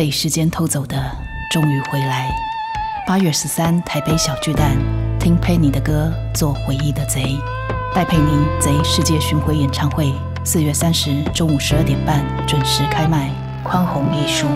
被时间偷走的终于回来。八月十三台北小巨蛋听佩妮的歌，做回忆的贼戴佩妮贼世界巡回演唱会，四月三十中午十二点半准时开卖，宽宏艺术。